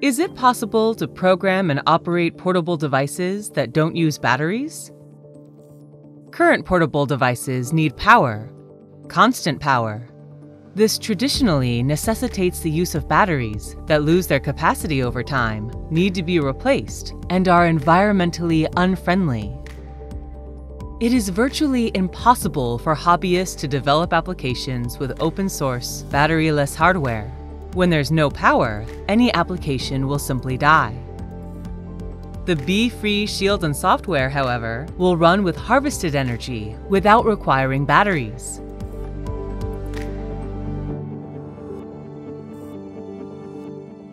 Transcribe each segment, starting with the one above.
Is it possible to program and operate portable devices that don't use batteries? Current portable devices need power, constant power. This traditionally necessitates the use of batteries that lose their capacity over time, need to be replaced, and are environmentally unfriendly. It is virtually impossible for hobbyists to develop applications with open source, batteryless hardware. When there's no power, any application will simply die. The BFree Shield and software, however, will run with harvested energy without requiring batteries.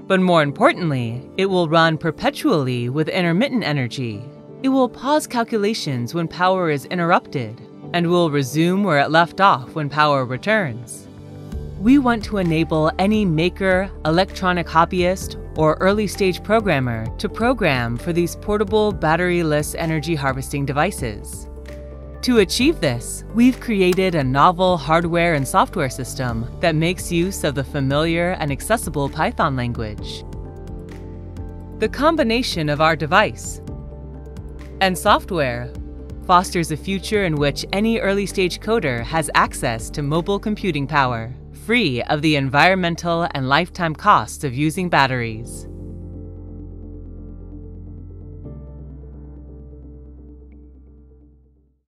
But more importantly, it will run perpetually with intermittent energy it will pause calculations when power is interrupted and will resume where it left off when power returns. We want to enable any maker, electronic hobbyist, or early stage programmer to program for these portable batteryless energy harvesting devices. To achieve this, we've created a novel hardware and software system that makes use of the familiar and accessible Python language. The combination of our device, and software fosters a future in which any early stage coder has access to mobile computing power, free of the environmental and lifetime costs of using batteries.